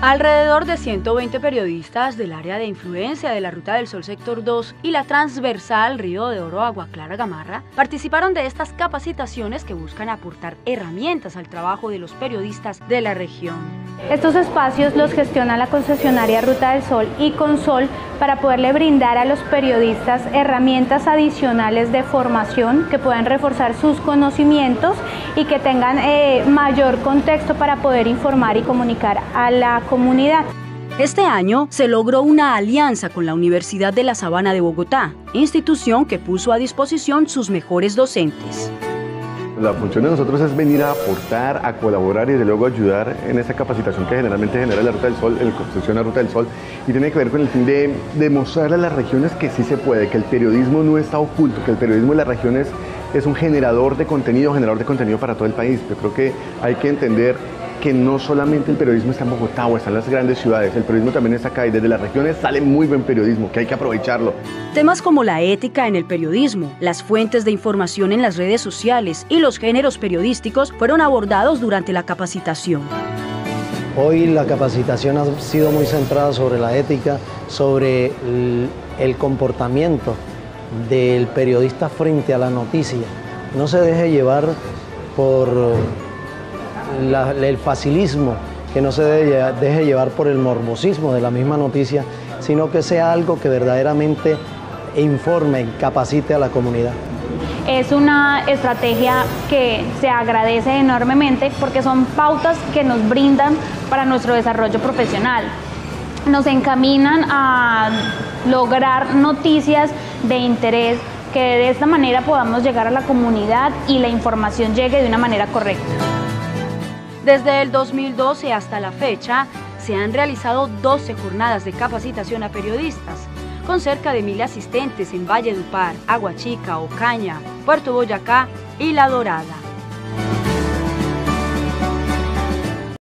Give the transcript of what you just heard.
Alrededor de 120 periodistas del área de influencia de la Ruta del Sol Sector 2 y la transversal Río de Oro Agua Clara Gamarra participaron de estas capacitaciones que buscan aportar herramientas al trabajo de los periodistas de la región. Estos espacios los gestiona la concesionaria Ruta del Sol y Consol para poderle brindar a los periodistas herramientas adicionales de formación que puedan reforzar sus conocimientos y que tengan eh, mayor contexto para poder informar y comunicar a la comunidad. Este año se logró una alianza con la Universidad de la Sabana de Bogotá, institución que puso a disposición sus mejores docentes. La función de nosotros es venir a aportar, a colaborar y de luego ayudar en esta capacitación que generalmente genera la Ruta del Sol, el Construcción de la Ruta del Sol, y tiene que ver con el fin de demostrar a las regiones que sí se puede, que el periodismo no está oculto, que el periodismo de las regiones es un generador de contenido, generador de contenido para todo el país. Yo creo que hay que entender que no solamente el periodismo está en Bogotá o está en las grandes ciudades, el periodismo también está acá y desde las regiones sale muy buen periodismo, que hay que aprovecharlo. Temas como la ética en el periodismo, las fuentes de información en las redes sociales y los géneros periodísticos fueron abordados durante la capacitación. Hoy la capacitación ha sido muy centrada sobre la ética, sobre el, el comportamiento del periodista frente a la noticia. No se deje llevar por el facilismo, que no se deje llevar por el morbosismo de la misma noticia, sino que sea algo que verdaderamente informe capacite a la comunidad. Es una estrategia que se agradece enormemente porque son pautas que nos brindan para nuestro desarrollo profesional. Nos encaminan a lograr noticias de interés que de esta manera podamos llegar a la comunidad y la información llegue de una manera correcta. Desde el 2012 hasta la fecha, se han realizado 12 jornadas de capacitación a periodistas, con cerca de mil asistentes en Valle Dupar, Aguachica, Ocaña, Puerto Boyacá y La Dorada.